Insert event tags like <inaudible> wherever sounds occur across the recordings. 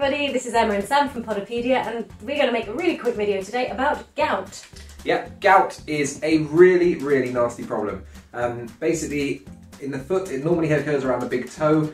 everybody, this is Emma and Sam from PodiPedia and we're going to make a really quick video today about gout. Yeah, gout is a really, really nasty problem. Um, basically, in the foot, it normally occurs around the big toe.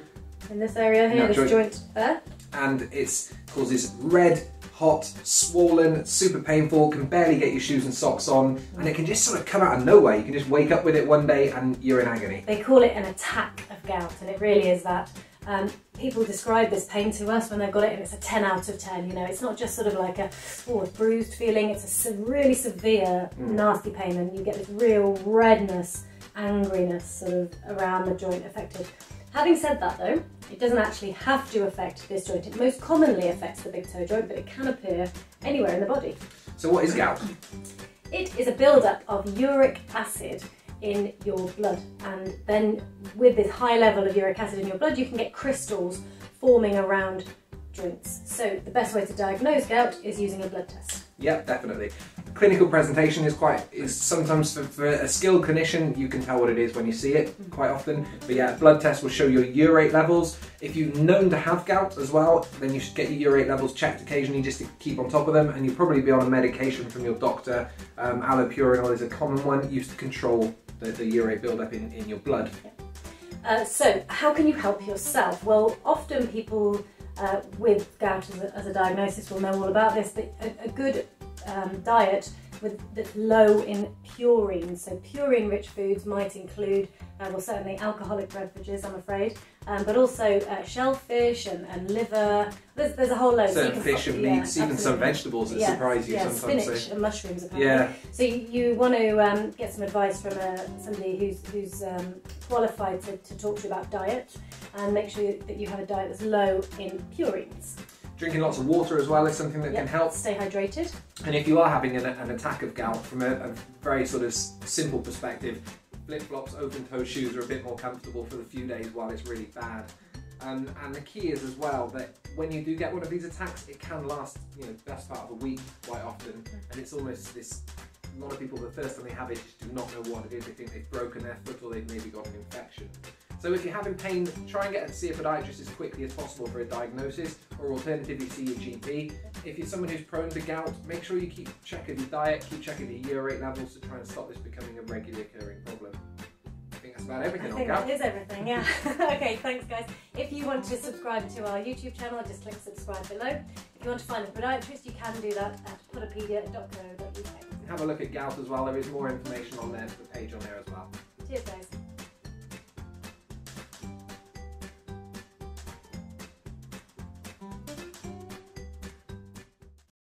In this area here, this joint. joint there. And it causes red, hot, swollen, super painful, can barely get your shoes and socks on, and it can just sort of come out of nowhere. You can just wake up with it one day and you're in agony. They call it an attack of gout, and it really is that. Um, people describe this pain to us when they've got it and it's a 10 out of 10 you know. It's not just sort of like a, oh, a bruised feeling. It's a really severe mm. nasty pain and you get this real redness angriness sort of around the joint affected. Having said that though it doesn't actually have to affect this joint. It most commonly affects the big toe joint but it can appear anywhere in the body. So what is gout? It is a buildup of uric acid in your blood. And then with this high level of uric acid in your blood, you can get crystals forming around joints. So the best way to diagnose gout is using a blood test. Yeah, definitely. Clinical presentation is quite is sometimes for, for, a skilled clinician you can tell what it is when you see it mm-hmm. quite often. But yeah, blood test will show your urate levels. If you've known to have gout as well, then you should get your urate levels checked occasionally just to keep on top of them. And you'll probably be on a medication from your doctor. Um, allopurinol is a common one used to control the, the urate buildup in, in your blood. Uh, so, how can you help yourself? Well, often people uh, with gout as a, as a, diagnosis will know all about this, but a, a good um, diet with that's low in purine. So purine-rich foods might include, uh, well, certainly alcoholic beverages, I'm afraid, um, but also uh, shellfish and, and liver. There's, there's a whole load. Certain so fish and yeah, meats, even some vegetables that yeah, surprise you yeah, sometimes. spinach so. and mushrooms apparently. Yeah. So you, you want to um, get some advice from uh, somebody who's, who's um, qualified to, to talk to you about diet and make sure that you have a diet that's low in purines. Drinking lots of water as well is something that yep. can help. Stay hydrated. And if you are having an, an attack of gout, from a, a very sort of simple perspective, flip-flops, open-toe shoes are a bit more comfortable for the few days while it's really bad. Um, and the key is as well that when you do get one of these attacks, it can last, you know, the best part of a week quite often, and it's almost this. A lot of people, the first time they have it, just do not know what it is. They think they've broken their foot or they've maybe got an infection. So if you're having pain, try and get to see a podiatrist as quickly as possible for a diagnosis, or alternatively see your GP. If you're someone who's prone to gout, make sure you keep checking your diet, keep checking your urate levels to try and stop this becoming a regularly occurring problem. I think that's about everything I think that is everything, yeah. <laughs> okay, thanks guys. If you want to subscribe to our YouTube channel, just click subscribe below. If you want to find a podiatrist, you can do that at podipedia.co.uk. Have a look at gout as well. There is more information on there, the page on there as well. Cheers guys.